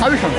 Habe ich schon.